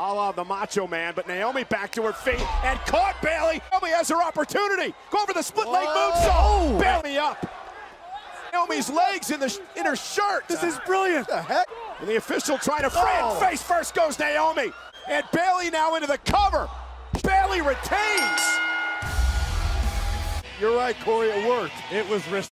a la the Macho Man, but Naomi back to her feet and caught Bayley. Naomi has her opportunity. Go over the split leg moonsault. moonsault. Bayley up. Naomi's legs in the in her shirt. This is brilliant. the heck? And the official trying to free Oh. Face first goes Naomi. And Bayley now into the cover. Bayley retains. You're right, Corey. It worked. It was risky.